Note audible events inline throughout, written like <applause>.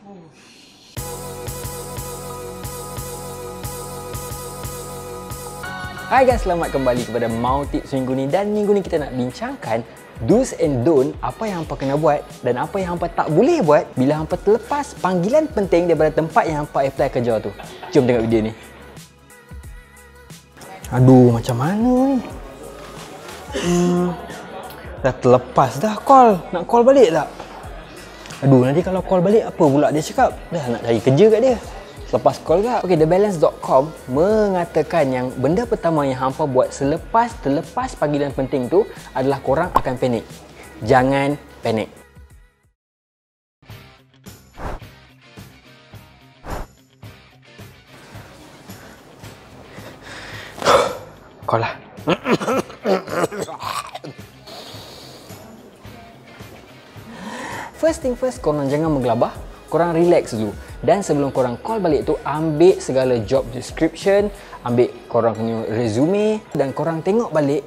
Hai guys, selamat kembali kepada Mau Tips minggu ni dan minggu ni kita nak bincangkan do's and don't apa yang hampa kena buat dan apa yang hampa tak boleh buat bila hampa terlepas panggilan penting daripada tempat yang hampa apply kerja tu. Jom tengok video ni. Aduh, macam mana ni? Hmm, dah terlepas dah call. Nak call balik tak? Aduh, nanti kalau call balik apa pula dia cakap? Dah nak cari kerja kat dia. Selepas call tak? Okay, TheBalance.com mengatakan yang benda pertama yang hampa buat selepas terlepas panggilan penting tu adalah korang akan panik. Jangan panik. Call lah. <coughs> First thing first, korang jangan menggelabah. Korang relax dulu. Dan sebelum korang call balik tu, ambil segala job description, ambil korang punya resume dan korang tengok balik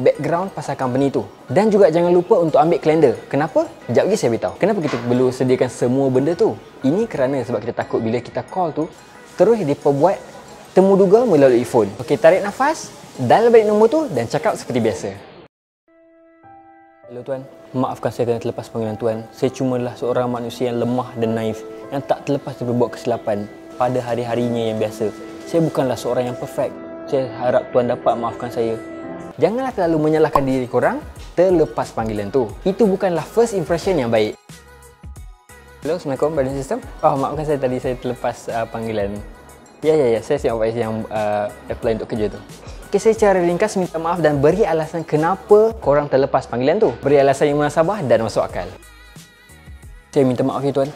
background pasal company tu. Dan juga jangan lupa untuk ambil kalender. Kenapa? Sekejap lagi saya beritahu. Kenapa kita perlu sediakan semua benda tu? Ini kerana sebab kita takut bila kita call tu, terus diperbuat temu duga melalui phone. Okey, tarik nafas, dial balik nombor tu dan cakap seperti biasa. Hello tuan, maafkan saya kerana terlepas panggilan tuan. Saya cumalah seorang manusia yang lemah dan naif yang tak terlepas daripada buat kesilapan pada hari-harinya yang biasa. Saya bukanlah seorang yang perfect. Saya harap tuan dapat maafkan saya. Janganlah terlalu menyalahkan diri korang terlepas panggilan tu. Itu bukanlah first impression yang baik. Hello, Assalamualaikum Badan Sistem. Oh, maafkan saya tadi saya terlepas uh, panggilan. Ya, ya, ya. Saya siap buat yang uh, apply untuk kerja tu. Okay, saya secara ringkas minta maaf dan beri alasan kenapa korang terlepas panggilan tu. Beri alasan yang munasabah dan masuk akal. Saya minta maaf ya tuan.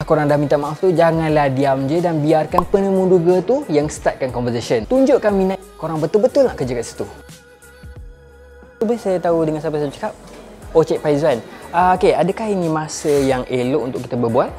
Korang dah minta maaf tu, janganlah diam je dan biarkan penemu duga tu yang startkan conversation. Tunjukkan minat korang betul-betul nak kerja kat situ. Boleh saya tahu dengan siapa saya cakap? Oh, Cik Faizwan. Uh, okay, adakah ini masa yang elok untuk kita berbual?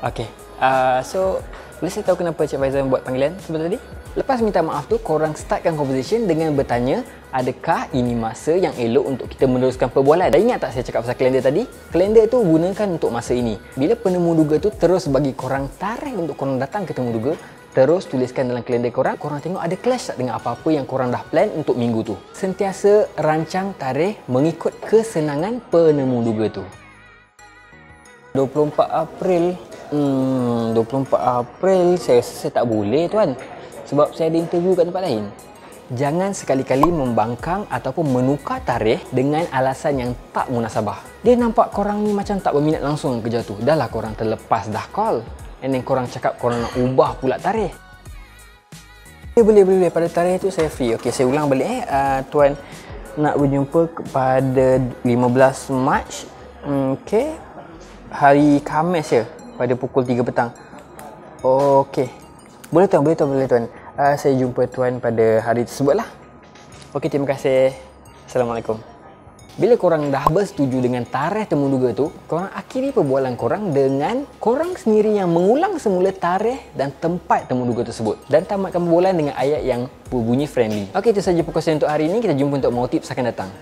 Okay, Uh, so, boleh saya tahu kenapa Cik Faizal buat panggilan sebentar tadi? Lepas minta maaf tu, korang startkan conversation dengan bertanya adakah ini masa yang elok untuk kita meneruskan perbualan? Dan ingat tak saya cakap pasal kalender tadi? Kalender tu gunakan untuk masa ini. Bila penemu duga tu terus bagi korang tarikh untuk korang datang ke temu duga, terus tuliskan dalam kalender korang, korang tengok ada clash tak dengan apa-apa yang korang dah plan untuk minggu tu. Sentiasa rancang tarikh mengikut kesenangan penemu duga tu. 24 April Hmm, 24 April saya rasa saya tak boleh tuan. Sebab saya ada interview kat tempat lain. Jangan sekali-kali membangkang ataupun menukar tarikh dengan alasan yang tak munasabah. Dia nampak korang ni macam tak berminat langsung kerja tu. Dah lah korang terlepas dah call. And then korang cakap korang nak ubah pula tarikh. Boleh, boleh, boleh. Pada tarikh tu saya free. Okey, saya ulang balik eh. Uh, tuan nak berjumpa pada 15 Mac. Okey. Hari Khamis ya pada pukul 3 petang. Okey. Boleh tuan, boleh tuan, boleh tuan. Uh, saya jumpa tuan pada hari tersebut lah. Okey, terima kasih. Assalamualaikum. Bila korang dah bersetuju dengan tarikh temu duga tu, korang akhiri perbualan korang dengan korang sendiri yang mengulang semula tarikh dan tempat temu duga tersebut. Dan tamatkan perbualan dengan ayat yang berbunyi friendly. Okey, itu saja perkongsian untuk hari ini. Kita jumpa untuk tips akan datang.